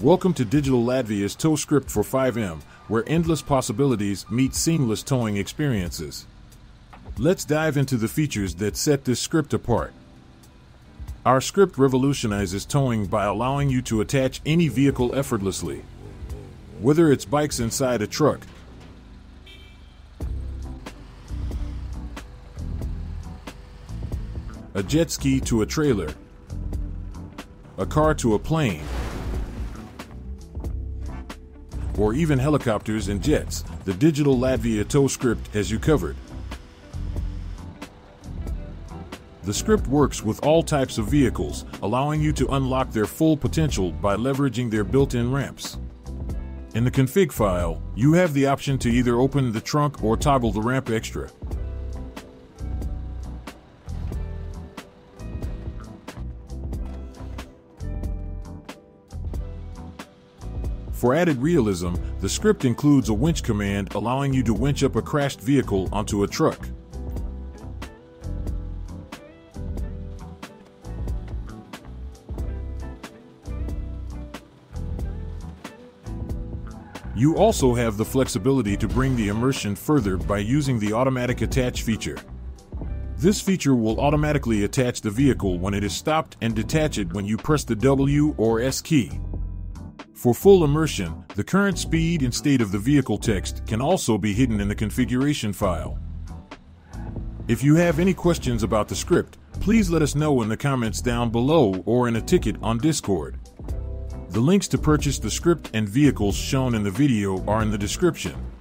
Welcome to Digital Latvia's tow script for FiveM, where endless possibilities meet seamless towing experiences. Let's dive into the features that set this script apart. Our script revolutionizes towing by allowing you to attach any vehicle effortlessly. Whether it's bikes inside a truck, a jet ski to a trailer, a car to a plane, or even helicopters and jets, the digital Latvia tow script has you covered. The script works with all types of vehicles, allowing you to unlock their full potential by leveraging their built-in ramps. In the config file, you have the option to either open the trunk or toggle the ramp extra. For added realism, the script includes a winch command allowing you to winch up a crashed vehicle onto a truck. You also have the flexibility to bring the immersion further by using the automatic attach feature. This feature will automatically attach the vehicle when it is stopped and detach it when you press the W or S key. For full immersion, the current speed and state of the vehicle text can also be hidden in the configuration file. If you have any questions about the script, please let us know in the comments down below or in a ticket on Discord. The links to purchase the script and vehicles shown in the video are in the description.